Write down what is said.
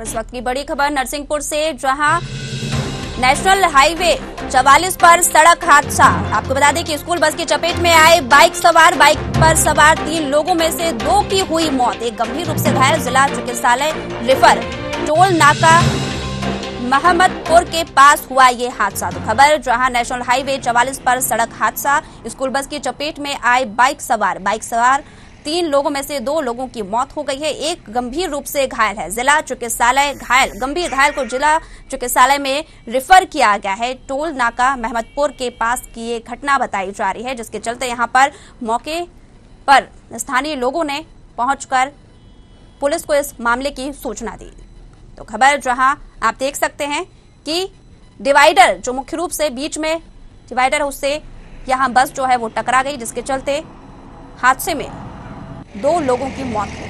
और इस वक्त की बड़ी खबर नरसिंहपुर से, जहाँ नेशनल हाईवे चवालीस पर सड़क हादसा। आपको बता दें कि स्कूल बस की चपेट में आए बाइक सवार, बाइक पर सवार तीन लोगों में से दो की हुई मौत। एक गंभीर रूप से घायल जिला चिकित्सालय रिफर टोल नाका महमदपुर के पास हुआ ये हादसा। तो खबर, जहाँ नेशनल हाईवे चवालीस पर सड़क हादसा, स्कूल बस की चपेट में आए बाइक सवार बाइक सवार तीन लोगों में से दो लोगों की मौत हो गई है। एक गंभीर रूप से घायल है। जिला चिकित्सालय घायल, गंभीर घायल को जिला चिकित्सालय में रिफर किया गया है। टोल नाका महमदपुर के पास की ये घटना बताई जा रही है, जिसके चलते यहाँ पर मौके पर स्थानीय लोगों ने पहुंचकर पुलिस को इस मामले की सूचना दी। तो खबर जहाँ आप देख सकते हैं कि डिवाइडर जो मुख्य रूप से बीच में, डिवाइडर उससे यहाँ बस जो है वो टकरा गई, जिसके चलते हादसे में दो लोगों की मौत हो गई